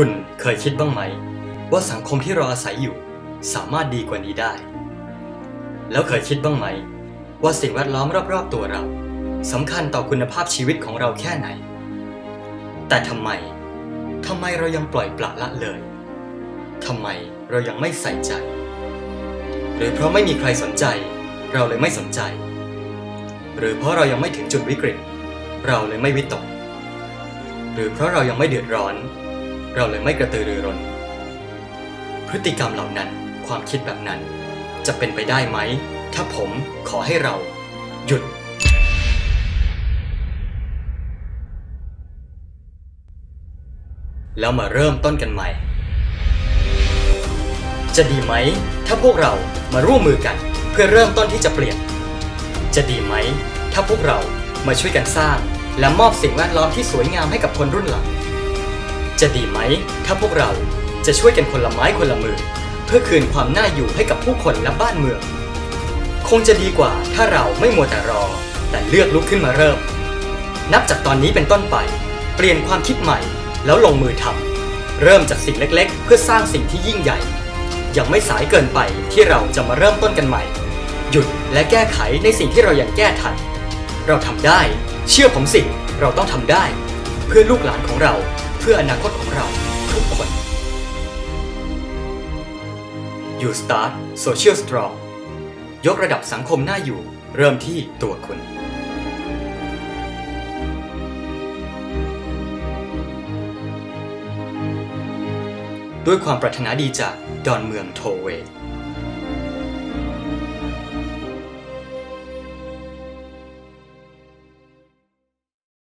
คุณเคยคิดบ้างไหม ว่าสังคมที่เราอาศัยอยู่ สามารถดีกว่านี้ได้ แล้วเคยคิดบ้างไหม ว่าสิ่งแวดล้อมรอบๆตัวเราสำคัญต่อคุณภาพชีวิตของเราแค่ไหน แต่ทำไมทำไมเรายังปล่อยปละละเลยทำไมเรายังไม่ใส่ใจ หรือเพราะไม่มีใครสนใจ เราเลยไม่สนใจ หรือเพราะเรายังไม่ถึงจุดวิกฤต เราเลยไม่วิตก หรือเพราะเรายังไม่เดือดร้อน เราเลยไม่กระตือรือร้น พฤติกรรมเหล่านั้น ความคิดแบบนั้น จะเป็นไปได้ไหม ถ้าผมขอให้เรา หยุด แล้วมาเริ่มต้นกันใหม่ จะดีไหม ถ้าพวกเรามาร่วมมือกัน เพื่อเริ่มต้นที่จะเปลี่ยน จะดีไหม ถ้าพวกเรามาช่วยกันสร้าง และมอบสิ่งแวดล้อมที่สวยงามให้กับคนรุ่นหลัง จะดีไหม ถ้าพวกเราจะช่วยกันคนละไม้คนละมือ เพื่อคืนความน่าอยู่ให้กับผู้คนและบ้านเมือง คงจะดีกว่าถ้าเราไม่มัวแต่รอ แต่เลือกลุกขึ้นมาเริ่ม นับจากตอนนี้เป็นต้นไป เปลี่ยนความคิดใหม่แล้วลงมือทำเริ่มจากสิ่งเล็กๆ เพื่อสร้างสิ่งที่ยิ่งใหญ่ ยังไม่สายเกินไปที่เราจะมาเริ่มต้นกันใหม่ หยุดและแก้ไขในสิ่งที่เรายังแก้ทัน เราทำได้ เชื่อผมสิ เราต้องทำได้ เพื่อลูกหลานของเรา พื่ออนาคตของเราทุกคน You Start Social Strong ยกระดับสังคมน่าอยู่ เริ่มที่ตัวคุณด้วยความปรารถนาดีจากดอนเมืองโทเว